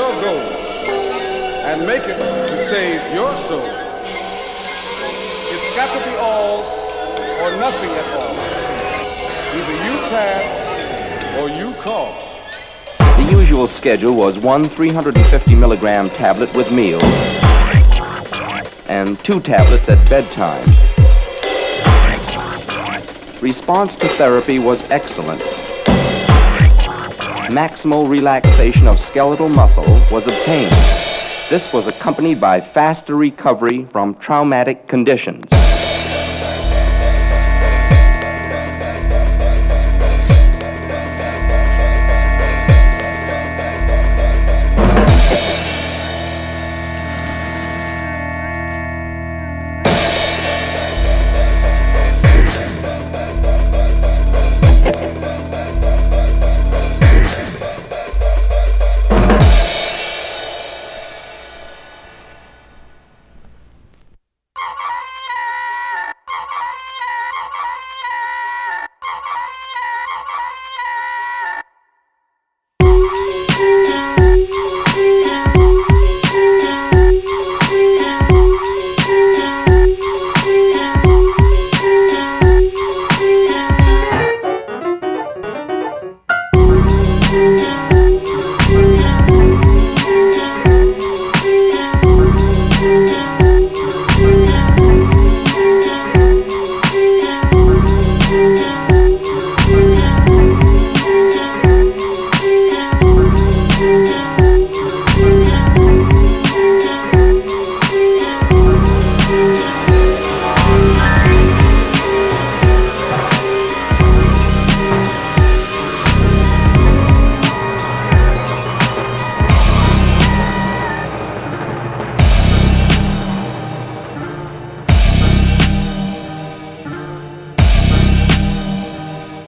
goal and make it to save your soul. It's got to be all or nothing at all. Either you pass or you call. The usual schedule was one 350 milligram tablet with meals and two tablets at bedtime. Response to therapy was excellent. Maximal relaxation of skeletal muscle was obtained. This was accompanied by faster recovery from traumatic conditions.